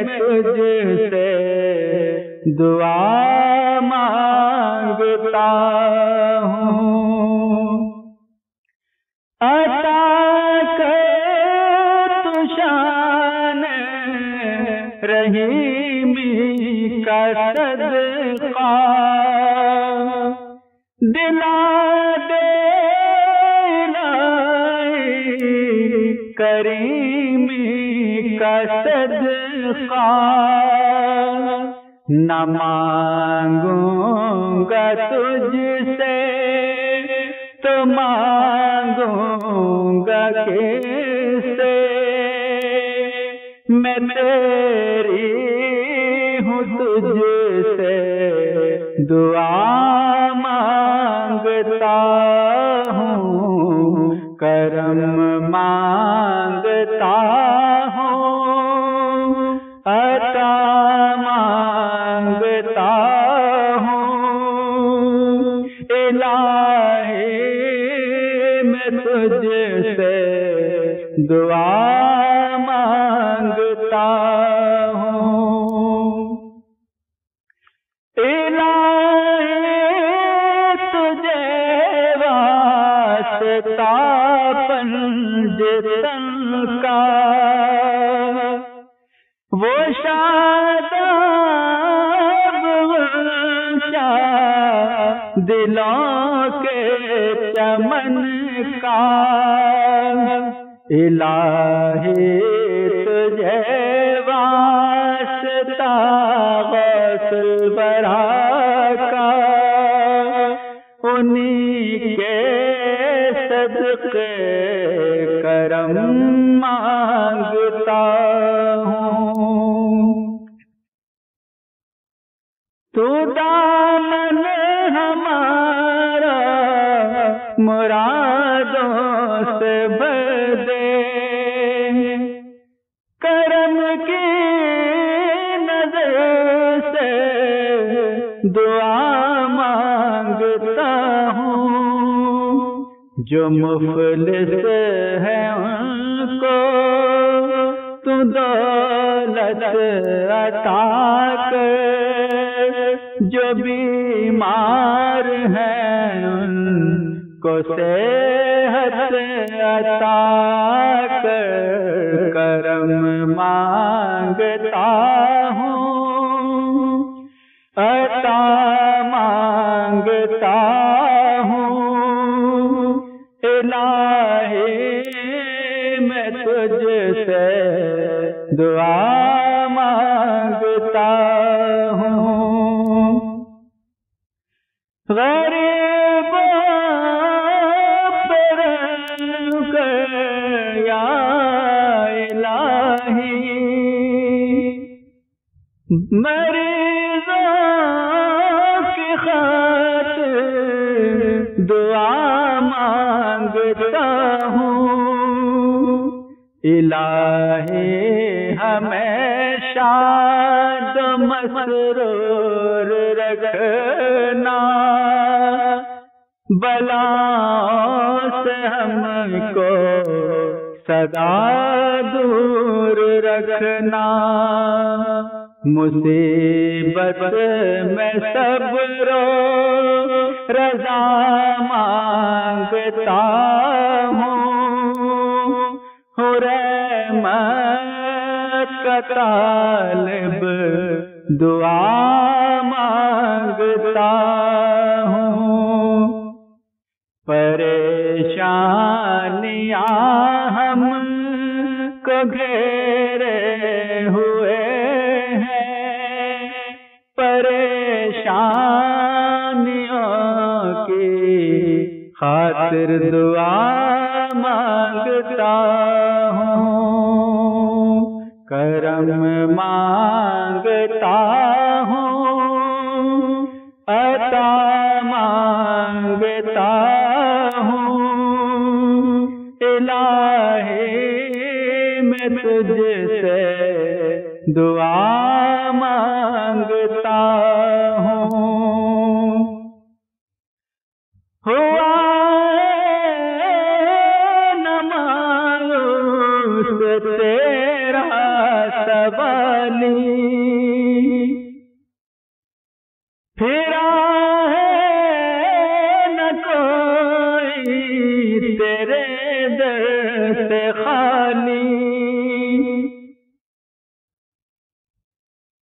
तुझसे दुआ माँगता हूँ। कर तू रहीमी का सदका। दिला सदका न मांगूँगा तुझसे तो मांगूँगा किसे मैं तेरी पंजतन का। वो चमन का इलाही तुझे वास्ता वसल बरा का उन्हीं के सदके करम माँगता। जो मुफलिस उनको तू दौलत अता कर। जो बीमार है उनको सेहत अता कर। करम मांगता इलाही मैं तुझसे दुआ माँगता हूँ। गरीब पर इलाही। मरीजों की खातिर दुआ माँगता हूँ, इलाही हमेशा मसरूर रखना, बला से हमको सदा दूर रखना। मुसीबत में सब्रो रजा माँगता हूँ। हो रहमत का तालिब दुआ माँगता हूँ। परेशानियाँ हम को घेरे हुए हैं। परेशानियों खातिर दुआ माँगता हूँ, करम माँगता हूँ, अता माँगता हूँ। इलाहे मैं तुझसे दुआ माँगता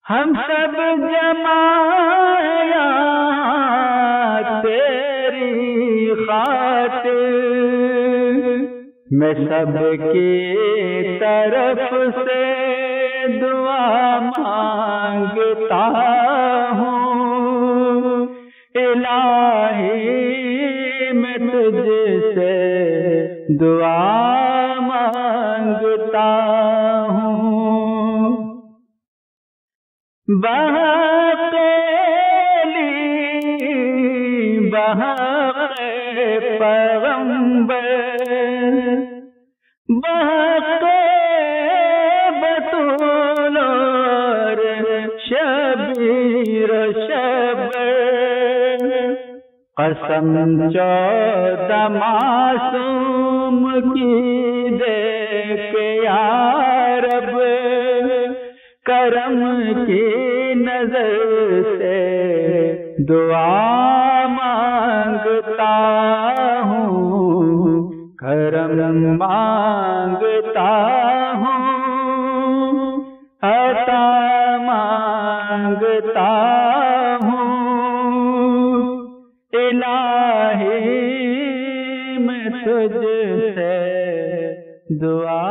हम सब जमाया तेरी खात मैं सब की तरफ़ से दुआ माँगता बहली बहके पैगंबर बहके बतूल और शबीर शबर कसम मासूम की दे के यारब करम की नज़र से दुआ माँगता हूँ, करम माँगता हूँ, अता माँगता हूँ। इलाही मैं तुझसे दुआ